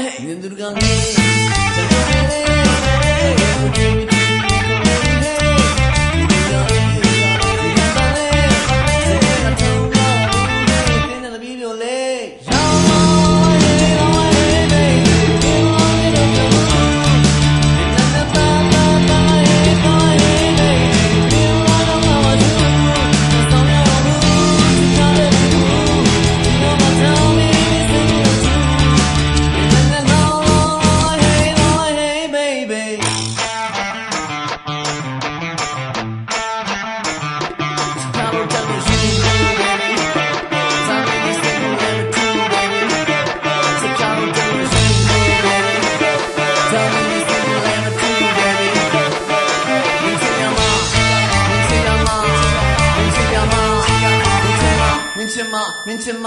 행인 들어가네 자, ချင်းမမင်းချင်းမ